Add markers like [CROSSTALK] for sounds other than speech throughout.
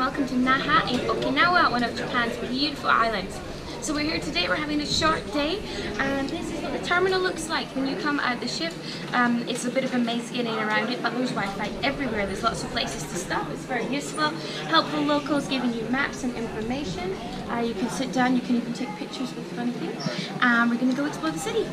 welcome to Naha in Okinawa, one of Japan's beautiful islands. So we're here today, we're having a short day and this is what the terminal looks like when you come out the ship. Um, it's a bit of a maze getting around it but there's Wi-Fi everywhere, there's lots of places to stop, it's very useful. Helpful locals giving you maps and information. Uh, you can sit down, you can even take pictures with of you. Um, we're going to go explore the city.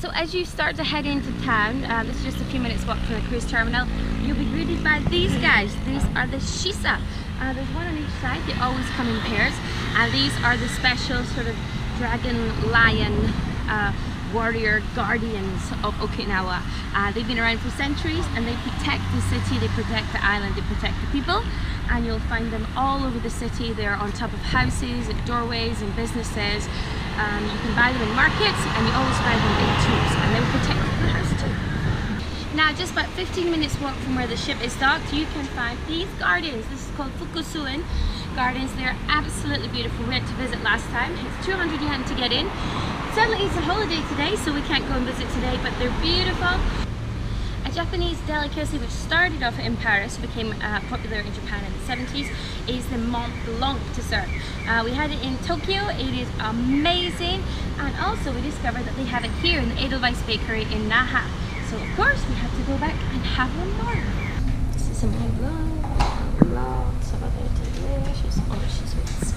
So as you start to head into town, uh, this is just a few minutes walk from the cruise terminal, you'll be greeted by these guys. These are the Shisa. Uh, there's one on each side, they always come in pairs. And these are the special sort of dragon, lion, uh, warrior guardians of Okinawa. Uh, they've been around for centuries and they protect the city, they protect the island, they protect the people. And you'll find them all over the city. They're on top of houses, at doorways, and businesses. Um, you can buy them in markets and you always find them in tubes and they will protect the house too. Now just about 15 minutes walk from where the ship is docked you can find these gardens. This is called Fukushuen Gardens. They're absolutely beautiful. We went to visit last time. It's 200 yen to get in. Sadly it's a holiday today so we can't go and visit today but they're beautiful. A Japanese delicacy which started off in Paris, became uh, popular in Japan in the 70s, is the Mont Blanc dessert. Uh, we had it in Tokyo, it is amazing, and also we discovered that they have it here in the Edelweiss Bakery in Naha. So of course we have to go back and have one more. This is Mont Blanc, lots of other delicious, delicious sweets.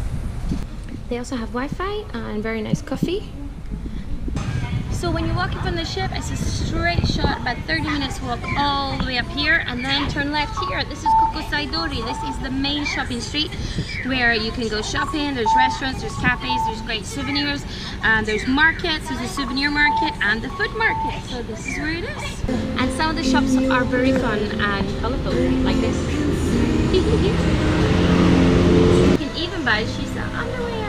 They also have Wi-Fi uh, and very nice coffee. So when you're walking from the ship, it's a straight shot, about 30 minutes walk all the way up here and then turn left here. This is Kokosaidori. This is the main shopping street where you can go shopping. There's restaurants, there's cafes, there's great souvenirs, and there's markets. There's a souvenir market and the food market. So this is where it is. And some of the shops are very fun and colorful, like this. [LAUGHS] you can even buy Shisa underwear.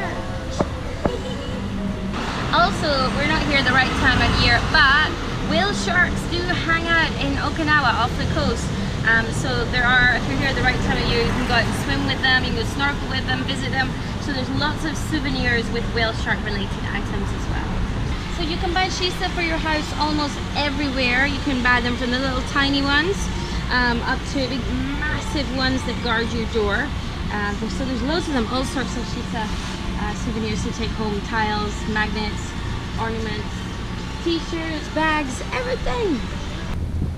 Also, we're not here at the right time of year, but whale sharks do hang out in Okinawa off the coast. Um, so there are, if you're here at the right time of year, you can go out and swim with them, you can go snorkel with them, visit them. So there's lots of souvenirs with whale shark related items as well. So you can buy shisa for your house almost everywhere. You can buy them from the little tiny ones um, up to big massive ones that guard your door. Uh, so there's loads of them, all sorts of shisa uh, souvenirs to take home, tiles, magnets, ornaments, t-shirts, bags, everything.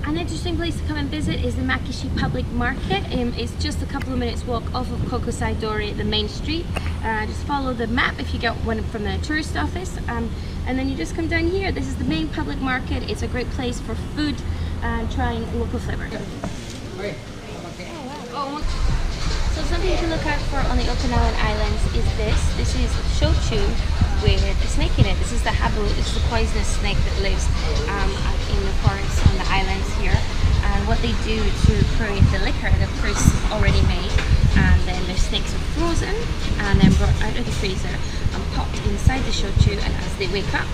An interesting place to come and visit is the Makishi Public Market. Um, it's just a couple of minutes walk off of Kokosai Dori, the main street. Uh, just follow the map if you get one from the tourist office. Um, and then you just come down here. This is the main public market. It's a great place for food and trying local flavor. So something to look out for on the Okinawan Islands is this. This is shochu with a snake in it. This is the habu. This is a poisonous snake that lives um, in the forest on the islands here. And what they do to create the liquor, the first already made, and then the snakes are frozen and then brought out of the freezer and popped inside the shochu. And as they wake up,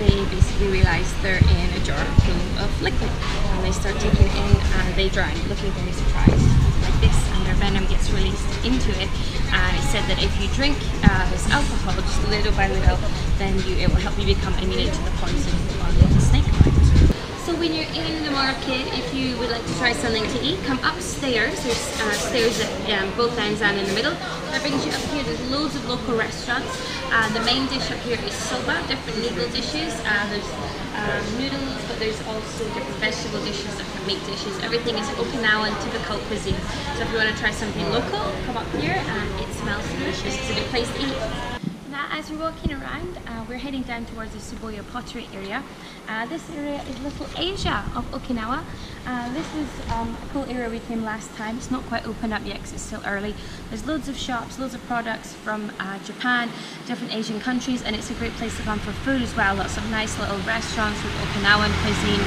they basically realize they're in a jar full of liquid. And they start taking in and they drown, looking very surprised this and their venom gets released into it and it said that if you drink uh, this alcohol just little by little then you, it will help you become immune to the poison of the snake bite. So when you're in the market, if you would like to try something to eat, come upstairs. There's uh, stairs at um, both ends and in the middle. That brings you up here. There's loads of local restaurants. Uh, the main dish up here is soba, different noodle dishes. Uh, there's um, noodles, but there's also different vegetable dishes, different meat dishes. Everything is Okinawan typical cuisine. So if you want to try something local, come up here and it smells delicious. It's a good place to eat. Now as we're walking around, uh, we're heading down towards the Tsuboya pottery area. Uh, this area is Little Asia of Okinawa. Uh, this is um, a cool area we came last time. It's not quite open up yet because it's still early. There's loads of shops, loads of products from uh, Japan, different Asian countries, and it's a great place to come for food as well. Lots of nice little restaurants with Okinawan cuisine,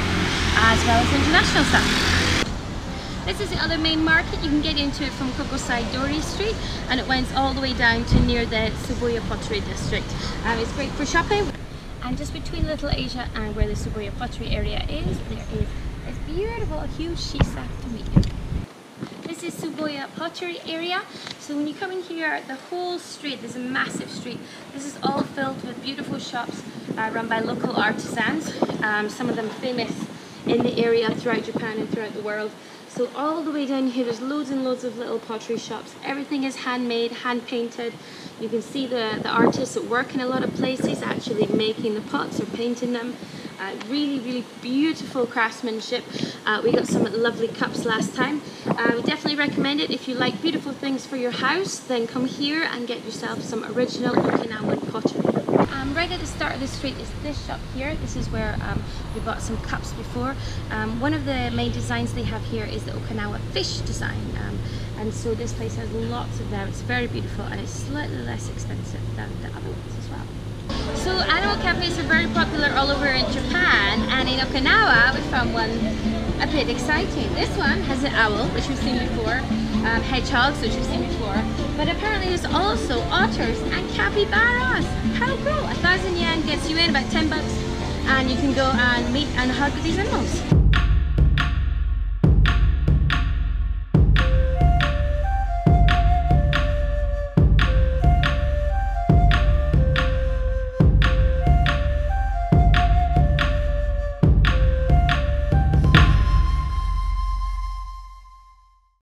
as well as international stuff. This is the other main market. You can get into it from Kokosaidori Street and it went all the way down to near the Tsuboya Pottery District. Um, it's great for shopping. And just between Little Asia and where the Tsuboya Pottery area is, there is this beautiful huge shisa to meet you. This is Tsuboya Pottery area. So when you come in here, the whole street, there's a massive street. This is all filled with beautiful shops uh, run by local artisans. Um, some of them famous in the area throughout Japan and throughout the world. So all the way down here, there's loads and loads of little pottery shops. Everything is handmade, hand painted. You can see the, the artists that work in a lot of places actually making the pots or painting them. Uh, really, really beautiful craftsmanship. Uh, we got some lovely cups last time. Uh, we definitely recommend it. If you like beautiful things for your house, then come here and get yourself some original Okinawan pottery. Um, right at the start of the street is this shop here. This is where um, we bought some cups before. Um, one of the main designs they have here is the Okinawa fish design. Um, and so this place has lots of them. It's very beautiful and it's slightly less expensive than the other ones as well. So animal cafes are very popular all over in Japan and in Okinawa we found one a bit exciting. This one has an owl, which we've seen before, um, hedgehogs, which we've seen before, but apparently there's also otters and capybaras. How you in about 10 bucks and you can go and meet and hug these animals.